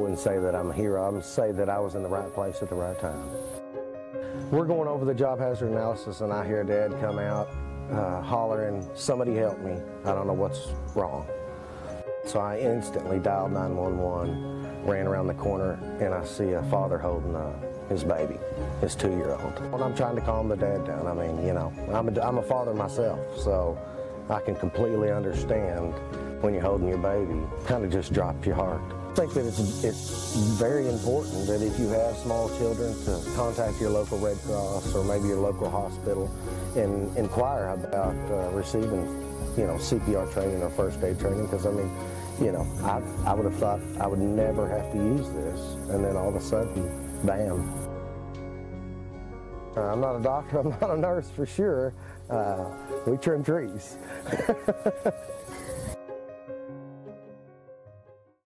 wouldn't say that I'm a hero. I'm say that I was in the right place at the right time. We're going over the job hazard analysis and I hear Dad come out uh, hollering, somebody help me. I don't know what's wrong. So I instantly dialed 911, ran around the corner, and I see a father holding uh, his baby, his two-year-old. When I'm trying to calm the dad down, I mean, you know, I'm a, I'm a father myself, so I can completely understand when you're holding your baby, kind of just drops your heart. I think that it's, it's very important that if you have small children to contact your local Red Cross or maybe your local hospital and inquire about uh, receiving, you know, CPR training or first aid training because I mean, you know, I, I would have thought I would never have to use this and then all of a sudden, bam. Uh, I'm not a doctor, I'm not a nurse for sure. Uh, we trim trees.